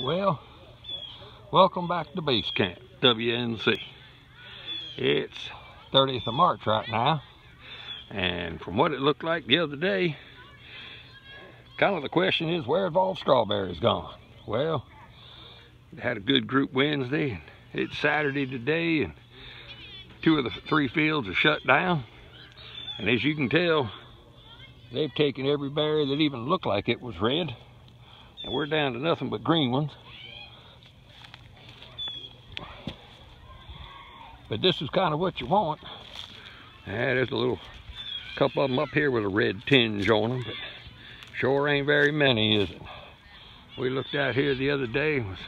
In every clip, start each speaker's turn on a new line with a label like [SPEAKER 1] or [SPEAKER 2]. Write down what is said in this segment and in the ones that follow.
[SPEAKER 1] Well, welcome back to base camp, WNC. It's 30th of March right now, and from what it looked like the other day, kind of the question is, where have all the strawberries gone? Well, had a good group Wednesday, it's Saturday today, and two of the three fields are shut down. And as you can tell, they've taken every berry that even looked like it was red and we're down to nothing but green ones. But this is kind of what you want. Yeah, there's a little couple of them up here with a red tinge on them, but sure ain't very many, is it? We looked out here the other day was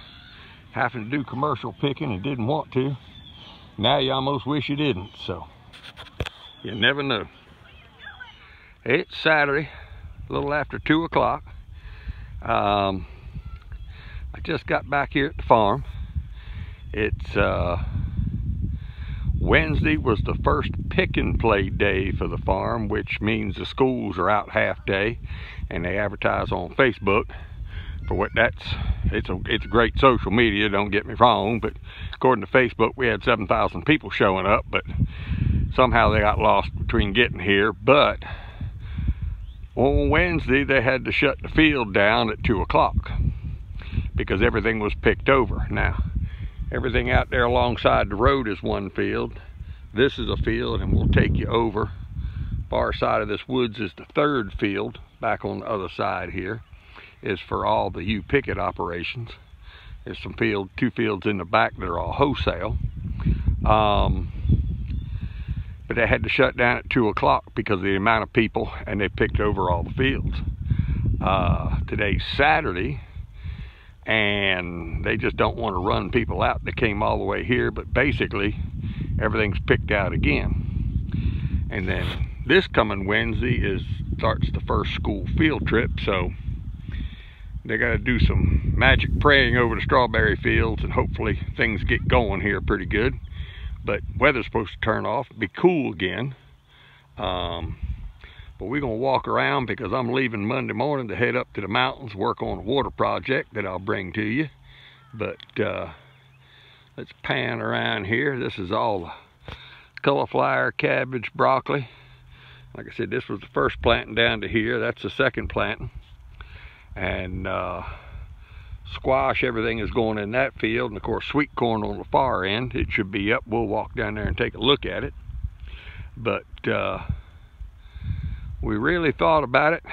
[SPEAKER 1] having to do commercial picking and didn't want to. Now you almost wish you didn't, so you never know. It's Saturday, a little after two o'clock. Um, I just got back here at the farm. It's uh, Wednesday was the first pick and play day for the farm, which means the schools are out half day and they advertise on Facebook for what that's it's a it's great social media don't get me wrong but according to facebook we had 7,000 people showing up but somehow they got lost between getting here but on Wednesday, they had to shut the field down at 2 o'clock because everything was picked over. Now, everything out there alongside the road is one field. This is a field, and we'll take you over. Far side of this woods is the third field, back on the other side here, is for all the U-picket operations. There's some field, two fields in the back that are all wholesale. Um, but they had to shut down at 2 o'clock because of the amount of people and they picked over all the fields. Uh, today's Saturday and they just don't want to run people out. They came all the way here, but basically everything's picked out again. And then this coming Wednesday is starts the first school field trip, so they got to do some magic praying over the strawberry fields and hopefully things get going here pretty good but weather's supposed to turn off, be cool again. Um, but we're gonna walk around because I'm leaving Monday morning to head up to the mountains, work on a water project that I'll bring to you. But uh, let's pan around here. This is all cauliflower, cabbage, broccoli. Like I said, this was the first planting down to here. That's the second planting. And uh, squash, everything is going in that field. And of course, sweet corn on the far end. It should be up. We'll walk down there and take a look at it. But uh, we really thought about it.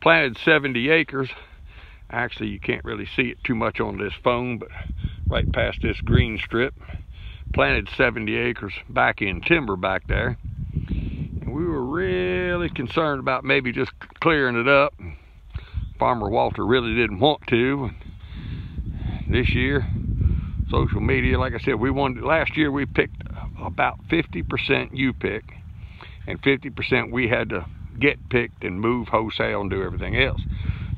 [SPEAKER 1] Planted 70 acres. Actually, you can't really see it too much on this phone, but right past this green strip. Planted 70 acres back in timber back there. And we were really concerned about maybe just clearing it up Farmer Walter really didn't want to. This year, social media, like I said, we wanted, last year we picked about 50% U-pick and 50% we had to get picked and move wholesale and do everything else.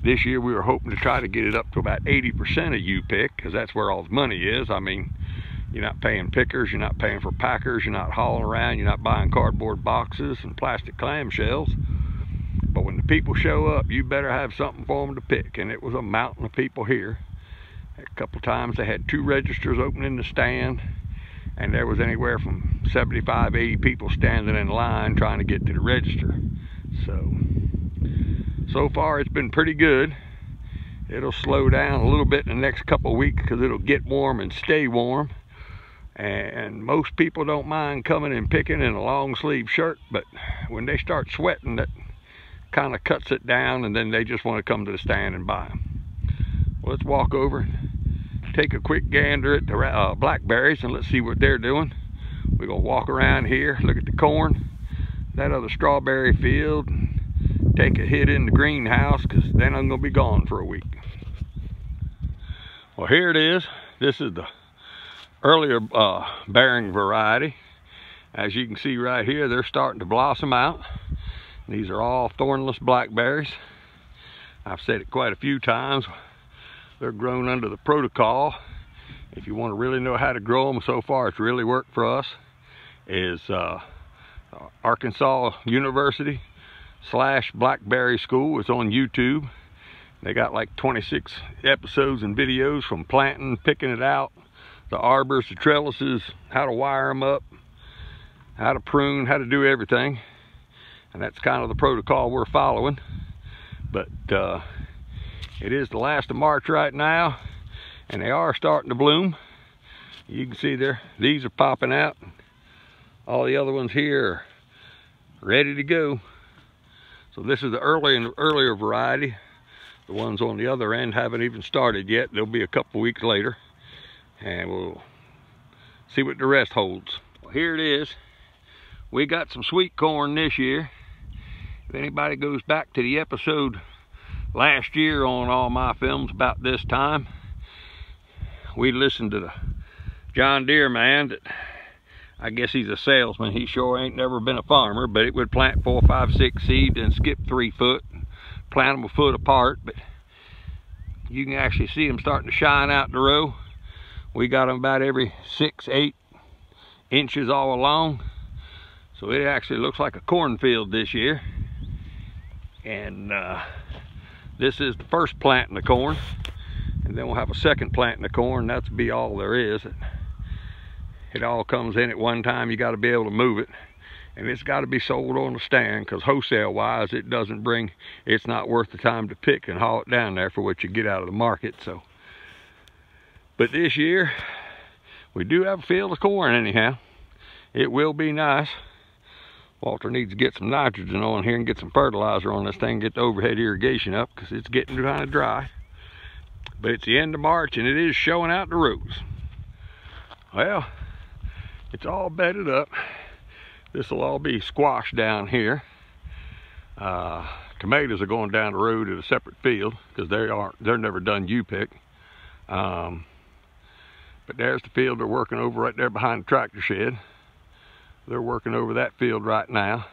[SPEAKER 1] This year we were hoping to try to get it up to about 80% of U-pick because that's where all the money is. I mean, you're not paying pickers, you're not paying for packers, you're not hauling around, you're not buying cardboard boxes and plastic clamshells. People show up, you better have something for them to pick. And it was a mountain of people here. A couple times they had two registers open in the stand and there was anywhere from 75, 80 people standing in line trying to get to the register. So, so far it's been pretty good. It'll slow down a little bit in the next couple weeks because it'll get warm and stay warm. And most people don't mind coming and picking in a long sleeve shirt, but when they start sweating, that kind of cuts it down and then they just want to come to the stand and buy them. Well, let's walk over, take a quick gander at the uh, blackberries and let's see what they're doing. We're gonna walk around here, look at the corn, that other strawberry field, take a hit in the greenhouse because then I'm gonna be gone for a week. Well, here it is. This is the earlier uh, bearing variety. As you can see right here, they're starting to blossom out. These are all thornless blackberries. I've said it quite a few times. They're grown under the protocol. If you want to really know how to grow them, so far it's really worked for us, is uh, Arkansas University slash Blackberry School. It's on YouTube. They got like 26 episodes and videos from planting, picking it out, the arbors, the trellises, how to wire them up, how to prune, how to do everything. And that's kind of the protocol we're following. But uh, it is the last of March right now, and they are starting to bloom. You can see there, these are popping out. All the other ones here ready to go. So this is the early and earlier variety. The ones on the other end haven't even started yet. They'll be a couple weeks later. And we'll see what the rest holds. Well, here it is. We got some sweet corn this year. If anybody goes back to the episode last year on all my films about this time, we listened to the John Deere man that I guess he's a salesman. He sure ain't never been a farmer, but it would plant four, five, six seeds and skip three foot plant them a foot apart, but you can actually see them starting to shine out the row. We got them about every six, eight inches all along. So it actually looks like a cornfield this year. And uh, this is the first plant in the corn. And then we'll have a second plant in the corn. That's be all there is. It, it all comes in at one time. You got to be able to move it and it's got to be sold on the stand because wholesale wise it doesn't bring it's not worth the time to pick and haul it down there for what you get out of the market so but this year we do have a field of corn anyhow it will be nice Walter needs to get some nitrogen on here and get some fertilizer on this thing get the overhead irrigation up because it's getting kind of dry but it's the end of March and it is showing out the roots. well it's all bedded up this will all be squash down here. Uh, tomatoes are going down the road at a separate field because they aren't, they're never done U-pick. Um, but there's the field they're working over right there behind the tractor shed. They're working over that field right now.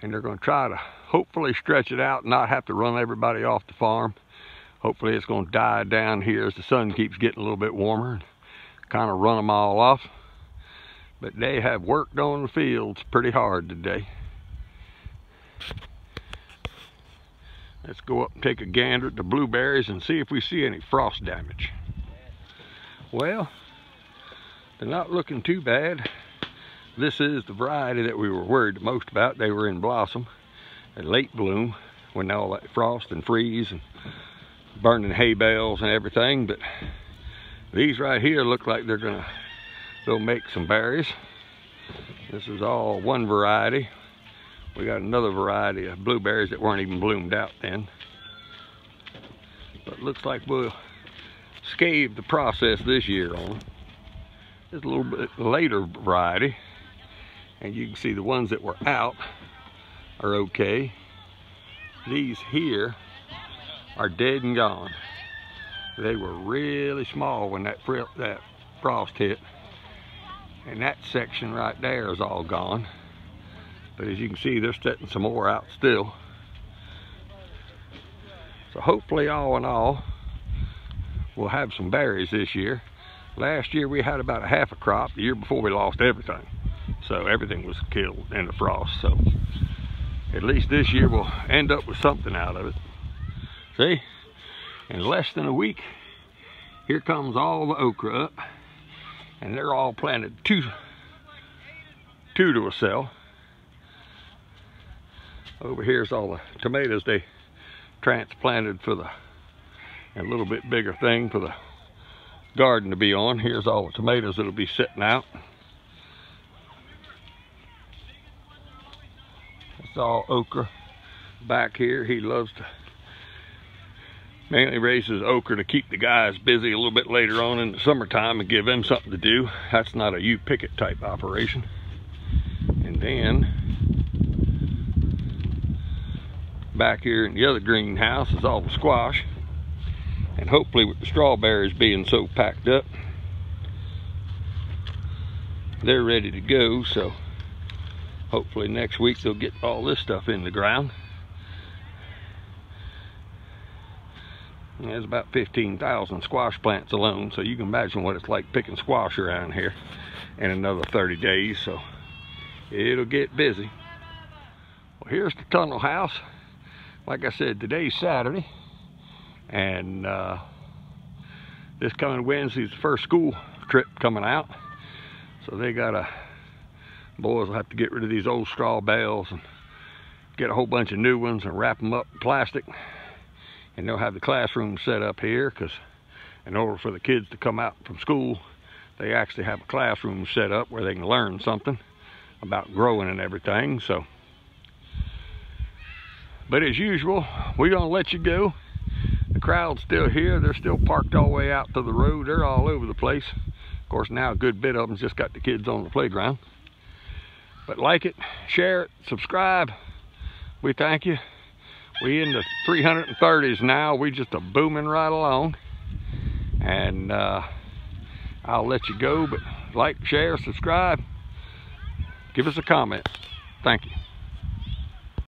[SPEAKER 1] And they're going to try to hopefully stretch it out and not have to run everybody off the farm. Hopefully it's going to die down here as the sun keeps getting a little bit warmer and kind of run them all off. But they have worked on the fields pretty hard today. Let's go up and take a gander at the blueberries and see if we see any frost damage. Well, they're not looking too bad. This is the variety that we were worried most about. They were in blossom and late bloom when all that frost and freeze and burning hay bales and everything. But these right here look like they're gonna they'll make some berries. This is all one variety. We got another variety of blueberries that weren't even bloomed out then. But looks like we'll scave the process this year on. It's a little bit later variety. And you can see the ones that were out are okay. These here are dead and gone. They were really small when that, that frost hit. And that section right there is all gone. But as you can see, they're setting some more out still. So hopefully all in all, we'll have some berries this year. Last year we had about a half a crop. The year before we lost everything. So everything was killed in the frost. So at least this year we'll end up with something out of it. See, in less than a week, here comes all the okra up and they're all planted two, two to a cell. Over here's all the tomatoes they transplanted for the a little bit bigger thing for the garden to be on. Here's all the tomatoes that'll be sitting out. All okra back here. He loves to mainly raises okra to keep the guys busy a little bit later on in the summertime and give them something to do. That's not a you picket type operation. And then back here in the other greenhouse is all the squash. And hopefully with the strawberries being so packed up, they're ready to go. So hopefully next week they'll get all this stuff in the ground. There's about 15,000 squash plants alone, so you can imagine what it's like picking squash around here in another 30 days, so it'll get busy. Well, here's the tunnel house. Like I said, today's Saturday, And uh, this coming Wednesday is the first school trip coming out. So they got a, boys will have to get rid of these old straw bales and get a whole bunch of new ones and wrap them up in plastic. And they'll have the classroom set up here because in order for the kids to come out from school, they actually have a classroom set up where they can learn something about growing and everything. So, but as usual, we're gonna let you go. The crowd's still here. They're still parked all the way out to the road. They're all over the place. Of course, now a good bit of them's just got the kids on the playground. But like it, share it, subscribe. We thank you. We in the 330s now. We just a booming right along. And uh, I'll let you go, but like, share, subscribe. Give us a comment. Thank you.